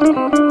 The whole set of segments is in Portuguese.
Música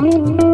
Mm-hmm.